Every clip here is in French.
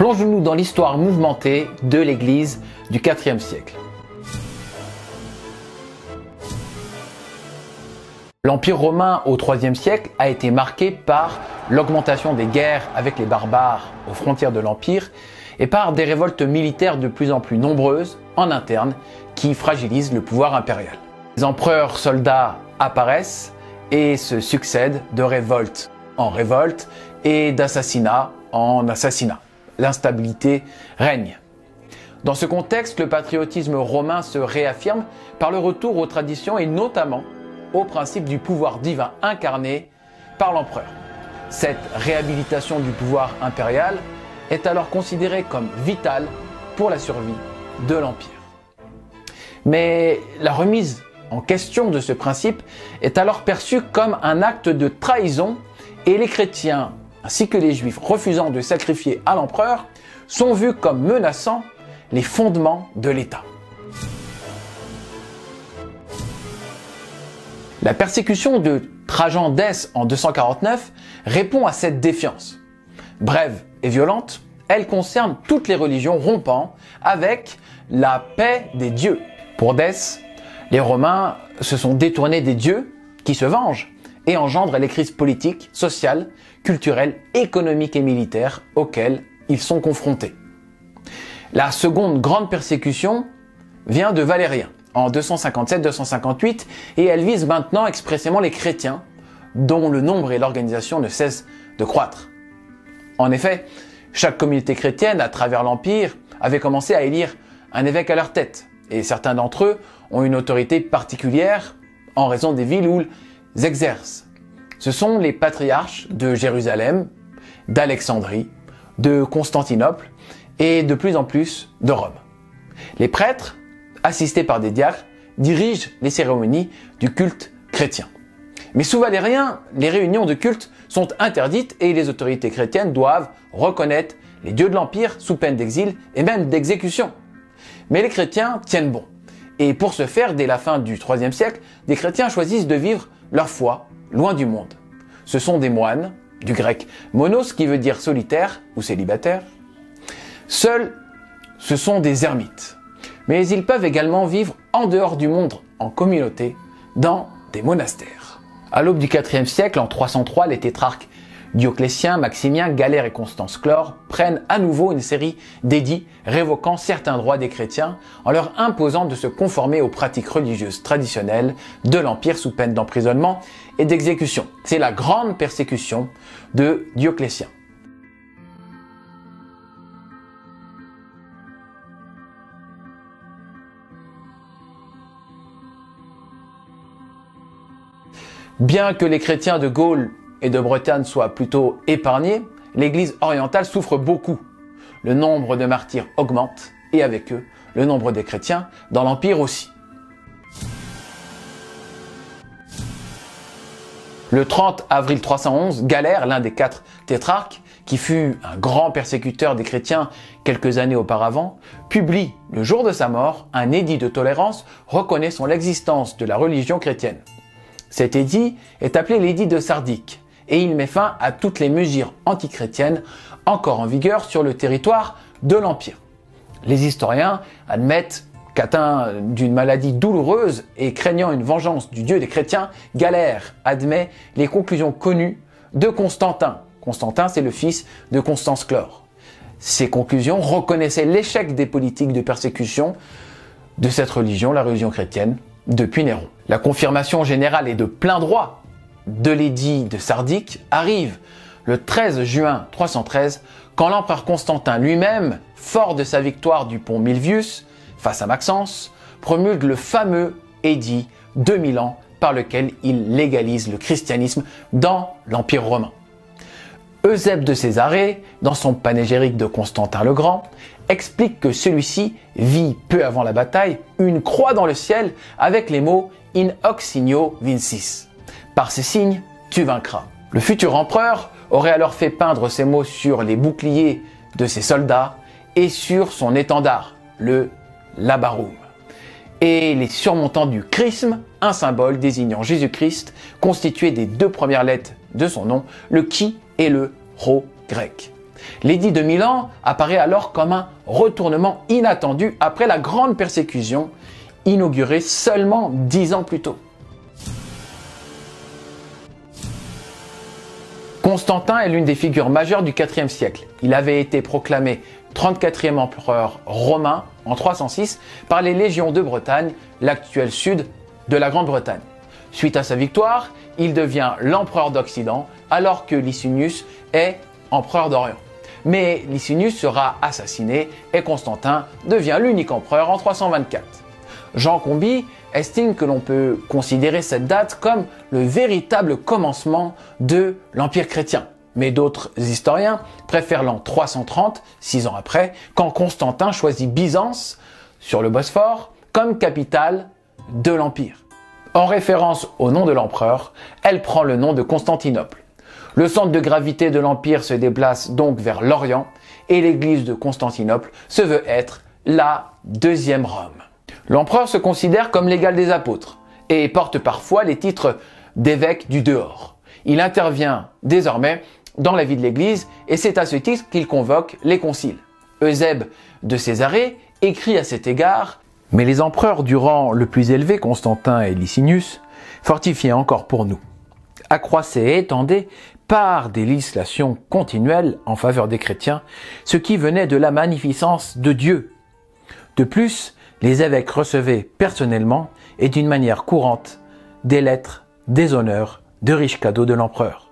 Plongeons-nous dans l'histoire mouvementée de l'Église du IVe siècle. L'Empire romain au IIIe siècle a été marqué par l'augmentation des guerres avec les barbares aux frontières de l'Empire et par des révoltes militaires de plus en plus nombreuses en interne qui fragilisent le pouvoir impérial. Les empereurs soldats apparaissent et se succèdent de révolte en révolte et d'assassinat en assassinat. L'instabilité règne. Dans ce contexte, le patriotisme romain se réaffirme par le retour aux traditions et notamment au principe du pouvoir divin incarné par l'empereur. Cette réhabilitation du pouvoir impérial est alors considérée comme vitale pour la survie de l'Empire. Mais la remise en question de ce principe est alors perçue comme un acte de trahison et les chrétiens ainsi que les juifs refusant de sacrifier à l'empereur sont vus comme menaçant les fondements de l'État. La persécution de Trajan d'Es en 249 répond à cette défiance. Brève et violente, elle concerne toutes les religions rompant avec la paix des dieux. Pour Dès, les Romains se sont détournés des dieux qui se vengent et engendrent les crises politiques, sociales, culturelles, économiques et militaires auxquelles ils sont confrontés. La seconde grande persécution vient de Valérien en 257-258 et elle vise maintenant expressément les chrétiens dont le nombre et l'organisation ne cessent de croître. En effet, chaque communauté chrétienne à travers l'Empire avait commencé à élire un évêque à leur tête et certains d'entre eux ont une autorité particulière en raison des villes où ils exercent. Ce sont les patriarches de Jérusalem, d'Alexandrie, de Constantinople et de plus en plus de Rome. Les prêtres assistés par des diacres, dirigent les cérémonies du culte chrétien. Mais sous Valérien, les réunions de culte sont interdites et les autorités chrétiennes doivent reconnaître les dieux de l'Empire sous peine d'exil et même d'exécution. Mais les chrétiens tiennent bon. Et pour ce faire, dès la fin du IIIe siècle, des chrétiens choisissent de vivre leur foi loin du monde. Ce sont des moines, du grec monos qui veut dire solitaire ou célibataire. Seuls, ce sont des ermites mais ils peuvent également vivre en dehors du monde, en communauté, dans des monastères. À l'aube du IVe siècle, en 303, les tétrarques Dioclétien, Maximien, Galère et Constance Chlore prennent à nouveau une série d'édits révoquant certains droits des chrétiens en leur imposant de se conformer aux pratiques religieuses traditionnelles de l'Empire sous peine d'emprisonnement d'exécution. C'est la grande persécution de Dioclétien. Bien que les chrétiens de Gaule et de Bretagne soient plutôt épargnés, l'Église orientale souffre beaucoup. Le nombre de martyrs augmente et avec eux, le nombre des chrétiens dans l'Empire aussi. Le 30 avril 311, Galère, l'un des quatre tétrarques, qui fut un grand persécuteur des chrétiens quelques années auparavant, publie, le jour de sa mort, un édit de tolérance reconnaissant l'existence de la religion chrétienne. Cet édit est appelé l'édit de Sardique et il met fin à toutes les mesures antichrétiennes encore en vigueur sur le territoire de l'Empire. Les historiens admettent qu'atteint d'une maladie douloureuse et craignant une vengeance du dieu des chrétiens, Galère admet les conclusions connues de Constantin. Constantin, c'est le fils de Constance Chlore. Ces conclusions reconnaissaient l'échec des politiques de persécution de cette religion, la religion chrétienne, depuis Néron. La confirmation générale et de plein droit de l'édit de Sardique arrive le 13 juin 313 quand l'empereur Constantin lui-même, fort de sa victoire du pont Milvius face à Maxence, promulgue le fameux édit de Milan par lequel il légalise le christianisme dans l'Empire romain. Eusèbe de Césarée, dans son panégyrique de Constantin le Grand, explique que celui-ci vit peu avant la bataille une croix dans le ciel avec les mots In hoc signo vincis. Par ces signes, tu vaincras. Le futur empereur aurait alors fait peindre ces mots sur les boucliers de ses soldats et sur son étendard, le labarum, et les surmontants du chrisme, un symbole désignant Jésus-Christ, constitué des deux premières lettres de son nom, le qui et le rho grec. L'édit de Milan apparaît alors comme un retournement inattendu après la grande persécution inaugurée seulement dix ans plus tôt. Constantin est l'une des figures majeures du IVe siècle. Il avait été proclamé 34e empereur romain en 306 par les légions de Bretagne, l'actuel sud de la Grande-Bretagne. Suite à sa victoire, il devient l'empereur d'Occident alors que Licinius est empereur d'Orient. Mais Licinius sera assassiné et Constantin devient l'unique empereur en 324. Jean Combi estime que l'on peut considérer cette date comme le véritable commencement de l'Empire chrétien. Mais d'autres historiens préfèrent l'an 330, six ans après, quand Constantin choisit Byzance, sur le Bosphore, comme capitale de l'Empire. En référence au nom de l'empereur, elle prend le nom de Constantinople. Le centre de gravité de l'Empire se déplace donc vers l'Orient et l'église de Constantinople se veut être la deuxième Rome. L'empereur se considère comme l'égal des apôtres et porte parfois les titres d'évêque du dehors. Il intervient désormais dans la vie de l'Église et c'est à ce titre qu'il convoque les conciles. Eusèbe de Césarée écrit à cet égard Mais les empereurs du rang le plus élevé, Constantin et Licinius, fortifiaient encore pour nous. Accroissaient et étendaient par des législations continuelles en faveur des chrétiens, ce qui venait de la magnificence de Dieu. De plus, les évêques recevaient personnellement et d'une manière courante des lettres, des honneurs, de riches cadeaux de l'empereur.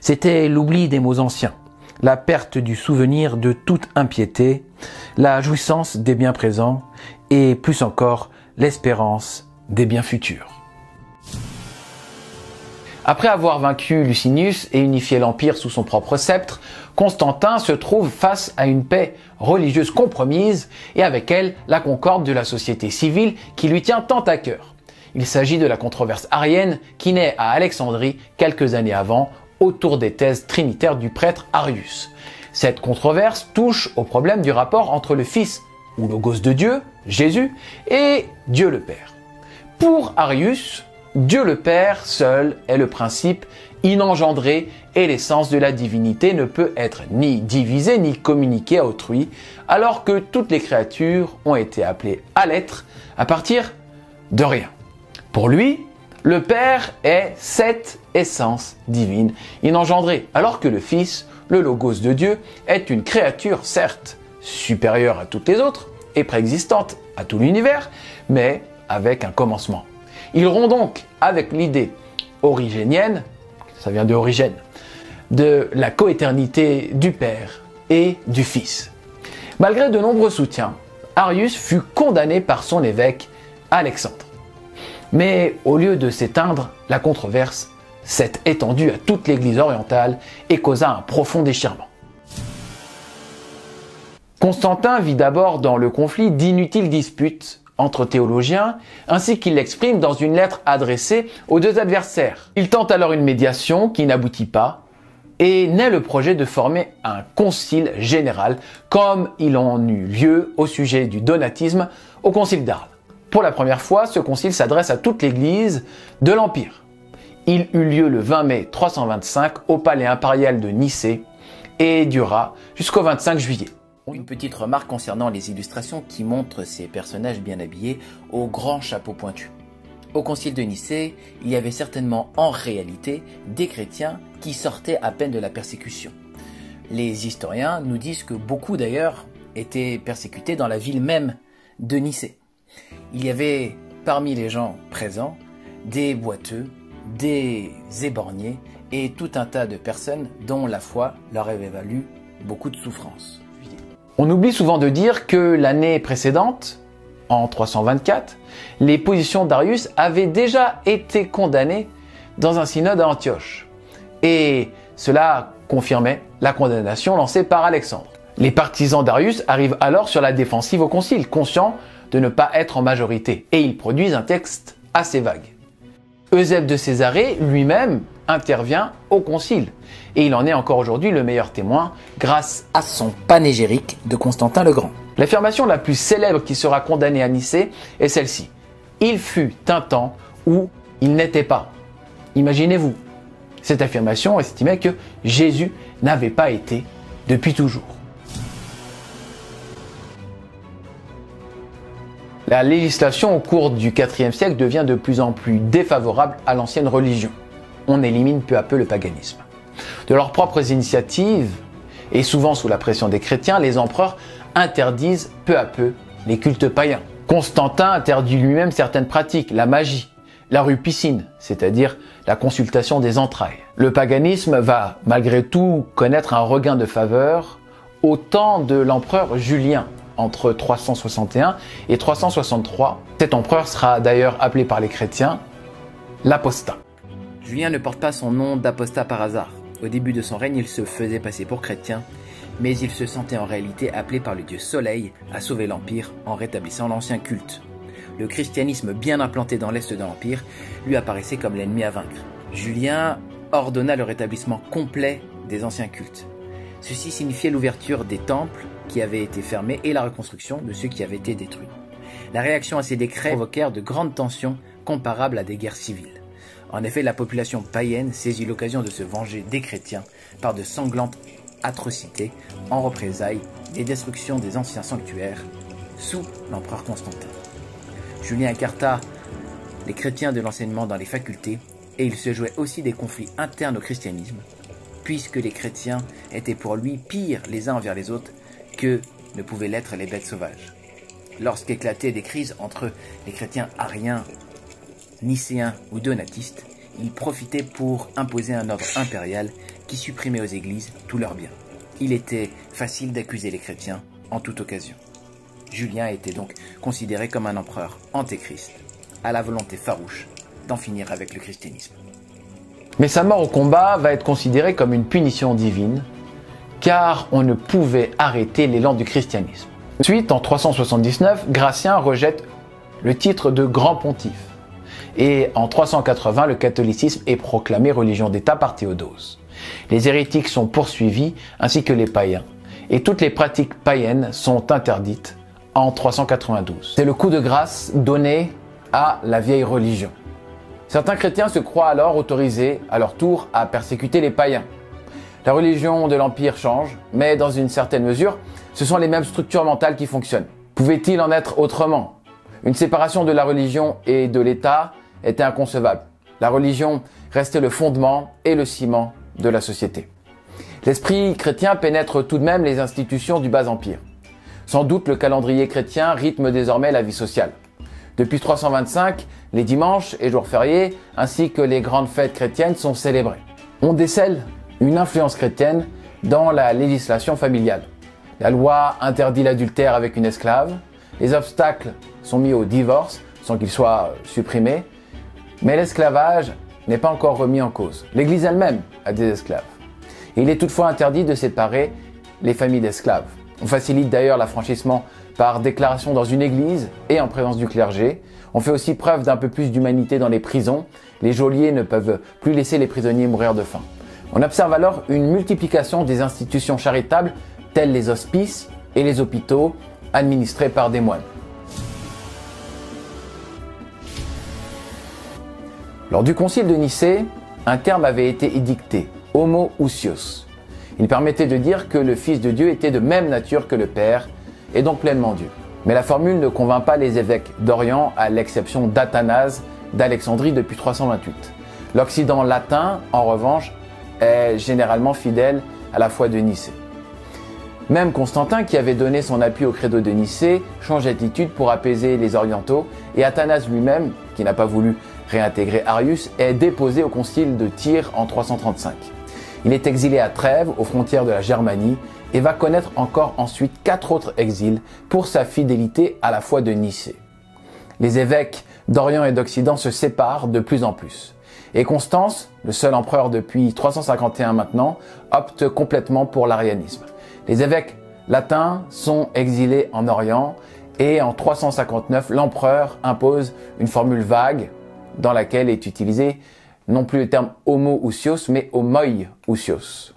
C'était l'oubli des mots anciens, la perte du souvenir de toute impiété, la jouissance des biens présents et plus encore l'espérance des biens futurs. Après avoir vaincu Licinius et unifié l'Empire sous son propre sceptre, Constantin se trouve face à une paix religieuse compromise et avec elle la concorde de la société civile qui lui tient tant à cœur. Il s'agit de la controverse arienne qui naît à Alexandrie quelques années avant autour des thèses trinitaires du prêtre Arius. Cette controverse touche au problème du rapport entre le Fils ou Logos de Dieu, Jésus, et Dieu le Père. Pour Arius, Dieu le Père seul est le principe inengendré et l'essence de la divinité ne peut être ni divisée ni communiquée à autrui, alors que toutes les créatures ont été appelées à l'être à partir de rien. Pour lui, le Père est cette essence divine inengendrée, alors que le Fils, le Logos de Dieu, est une créature certes supérieure à toutes les autres et préexistante à tout l'univers, mais avec un commencement. Ils rompt donc avec l'idée origénienne, ça vient de origène, de la coéternité du Père et du Fils. Malgré de nombreux soutiens, Arius fut condamné par son évêque Alexandre. Mais au lieu de s'éteindre, la controverse s'est étendue à toute l'Église orientale et causa un profond déchirement. Constantin vit d'abord dans le conflit d'inutiles disputes entre théologiens, ainsi qu'il l'exprime dans une lettre adressée aux deux adversaires. Il tente alors une médiation qui n'aboutit pas, et naît le projet de former un concile général, comme il en eut lieu au sujet du donatisme au concile d'Arles. Pour la première fois, ce concile s'adresse à toute l'Église de l'Empire. Il eut lieu le 20 mai 325 au palais impérial de Nicée et dura jusqu'au 25 juillet. Une petite remarque concernant les illustrations qui montrent ces personnages bien habillés au grand chapeau pointu. Au concile de Nicée, il y avait certainement en réalité des chrétiens qui sortaient à peine de la persécution. Les historiens nous disent que beaucoup d'ailleurs étaient persécutés dans la ville même de Nicée. Il y avait parmi les gens présents des boiteux, des éborgnés et tout un tas de personnes dont la foi leur avait valu beaucoup de souffrances. On oublie souvent de dire que l'année précédente, en 324, les positions d'Arius avaient déjà été condamnées dans un synode à Antioche. Et cela confirmait la condamnation lancée par Alexandre. Les partisans d'Arius arrivent alors sur la défensive au concile, conscients de ne pas être en majorité, et ils produisent un texte assez vague. Eusèbe de Césarée lui-même intervient au concile. Et il en est encore aujourd'hui le meilleur témoin grâce à son panégyrique de Constantin le Grand. L'affirmation la plus célèbre qui sera condamnée à Nicée est celle-ci. Il fut un temps où il n'était pas. Imaginez-vous. Cette affirmation estimait que Jésus n'avait pas été depuis toujours. La législation au cours du IVe siècle devient de plus en plus défavorable à l'ancienne religion. On élimine peu à peu le paganisme. De leurs propres initiatives, et souvent sous la pression des chrétiens, les empereurs interdisent peu à peu les cultes païens. Constantin interdit lui-même certaines pratiques, la magie, la rupicine, c'est-à-dire la consultation des entrailles. Le paganisme va malgré tout connaître un regain de faveur au temps de l'empereur Julien, entre 361 et 363. Cet empereur sera d'ailleurs appelé par les chrétiens l'apostat. Julien ne porte pas son nom d'apostat par hasard. Au début de son règne, il se faisait passer pour chrétien, mais il se sentait en réalité appelé par le dieu Soleil à sauver l'Empire en rétablissant l'ancien culte. Le christianisme bien implanté dans l'est de l'Empire lui apparaissait comme l'ennemi à vaincre. Julien ordonna le rétablissement complet des anciens cultes. Ceci signifiait l'ouverture des temples qui avaient été fermés et la reconstruction de ceux qui avaient été détruits. La réaction à ces décrets provoquèrent de grandes tensions comparables à des guerres civiles. En effet, la population païenne saisit l'occasion de se venger des chrétiens par de sanglantes atrocités en représailles des destructions des anciens sanctuaires sous l'empereur Constantin. Julien écarta les chrétiens de l'enseignement dans les facultés et il se jouait aussi des conflits internes au christianisme, puisque les chrétiens étaient pour lui pires les uns envers les autres que ne pouvaient l'être les bêtes sauvages. Lorsqu'éclataient des crises entre les chrétiens ariens, nicéens ou donatistes, il profitait pour imposer un ordre impérial qui supprimait aux églises tous leurs biens. Il était facile d'accuser les chrétiens en toute occasion. Julien était donc considéré comme un empereur antéchrist, à la volonté farouche d'en finir avec le christianisme. Mais sa mort au combat va être considérée comme une punition divine, car on ne pouvait arrêter l'élan du christianisme. Ensuite, en 379, Gratien rejette le titre de grand pontife. Et en 380, le catholicisme est proclamé religion d'État par Théodose. Les hérétiques sont poursuivis, ainsi que les païens. Et toutes les pratiques païennes sont interdites en 392. C'est le coup de grâce donné à la vieille religion. Certains chrétiens se croient alors autorisés, à leur tour, à persécuter les païens. La religion de l'Empire change, mais dans une certaine mesure, ce sont les mêmes structures mentales qui fonctionnent. Pouvait-il en être autrement? Une séparation de la religion et de l'État était inconcevable. La religion restait le fondement et le ciment de la société. L'esprit chrétien pénètre tout de même les institutions du bas-empire. Sans doute le calendrier chrétien rythme désormais la vie sociale. Depuis 325, les dimanches et jours fériés, ainsi que les grandes fêtes chrétiennes sont célébrés. On décèle une influence chrétienne dans la législation familiale. La loi interdit l'adultère avec une esclave, les obstacles sont mis au divorce sans qu'il soit supprimé, mais l'esclavage n'est pas encore remis en cause. L'Église elle-même a des esclaves. il est toutefois interdit de séparer les familles d'esclaves. On facilite d'ailleurs l'affranchissement par déclaration dans une église et en présence du clergé. On fait aussi preuve d'un peu plus d'humanité dans les prisons. Les geôliers ne peuvent plus laisser les prisonniers mourir de faim. On observe alors une multiplication des institutions charitables telles les hospices et les hôpitaux administrés par des moines. Lors du concile de Nicée, un terme avait été édicté, homoousios. Il permettait de dire que le Fils de Dieu était de même nature que le Père, et donc pleinement Dieu. Mais la formule ne convainc pas les évêques d'Orient, à l'exception d'Athanase d'Alexandrie depuis 328. L'Occident latin, en revanche, est généralement fidèle à la foi de Nicée. Même Constantin, qui avait donné son appui au credo de Nicée, change d'attitude pour apaiser les Orientaux, et Athanase lui-même, qui n'a pas voulu réintégrer Arius, est déposé au concile de Tyr en 335. Il est exilé à Trèves, aux frontières de la Germanie, et va connaître encore ensuite quatre autres exils pour sa fidélité à la foi de Nicée. Les évêques d'Orient et d'Occident se séparent de plus en plus. Et Constance, le seul empereur depuis 351 maintenant, opte complètement pour l'arianisme. Les évêques latins sont exilés en Orient et en 359, l'empereur impose une formule vague dans laquelle est utilisé non plus le terme homo-ousios, mais homoi-ousios.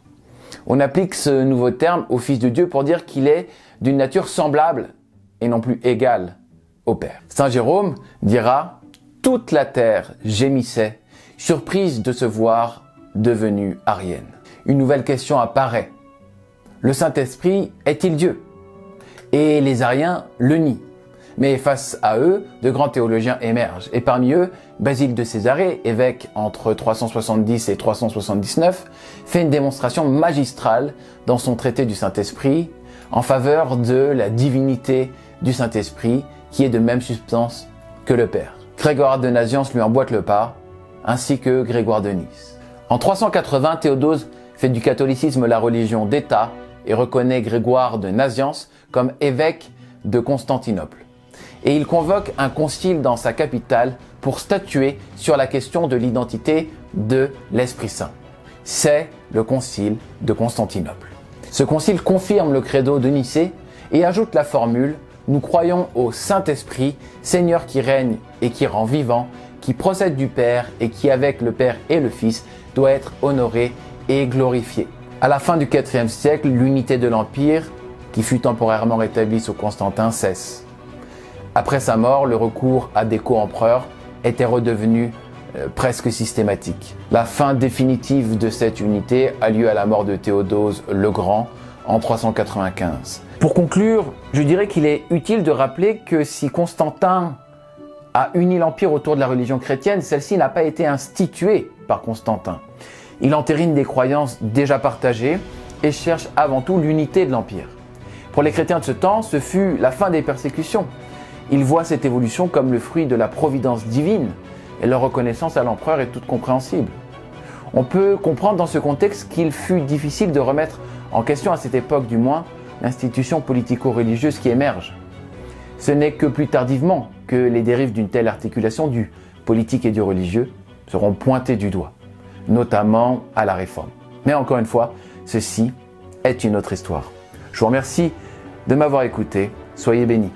On applique ce nouveau terme au Fils de Dieu pour dire qu'il est d'une nature semblable et non plus égale au Père. Saint Jérôme dira Toute la terre gémissait, surprise de se voir devenue arienne. Une nouvelle question apparaît. Le Saint-Esprit est-il Dieu? Et les Ariens le nient. Mais face à eux, de grands théologiens émergent. Et parmi eux, Basile de Césarée, évêque entre 370 et 379, fait une démonstration magistrale dans son traité du Saint-Esprit en faveur de la divinité du Saint-Esprit qui est de même substance que le Père. Grégoire de Naziance lui emboîte le pas, ainsi que Grégoire de Nice. En 380, Théodose fait du catholicisme la religion d'État et reconnaît Grégoire de Naziance comme évêque de Constantinople et il convoque un concile dans sa capitale pour statuer sur la question de l'identité de l'Esprit Saint. C'est le concile de Constantinople. Ce concile confirme le credo de Nicée et ajoute la formule Nous croyons au Saint-Esprit, Seigneur qui règne et qui rend vivant, qui procède du Père et qui avec le Père et le Fils doit être honoré et glorifié. À la fin du IVe siècle, l'unité de l'Empire, qui fut temporairement rétablie sous Constantin, cesse. Après sa mort, le recours à des co-empereurs était redevenu euh, presque systématique. La fin définitive de cette unité a lieu à la mort de Théodose le Grand en 395. Pour conclure, je dirais qu'il est utile de rappeler que si Constantin a uni l'Empire autour de la religion chrétienne, celle-ci n'a pas été instituée par Constantin. Il entérine des croyances déjà partagées et cherche avant tout l'unité de l'Empire. Pour les chrétiens de ce temps, ce fut la fin des persécutions, ils voient cette évolution comme le fruit de la providence divine et leur reconnaissance à l'empereur est toute compréhensible. On peut comprendre dans ce contexte qu'il fut difficile de remettre en question à cette époque du moins l'institution politico-religieuse qui émerge. Ce n'est que plus tardivement les dérives d'une telle articulation du politique et du religieux seront pointées du doigt, notamment à la réforme. Mais encore une fois, ceci est une autre histoire. Je vous remercie de m'avoir écouté. Soyez bénis.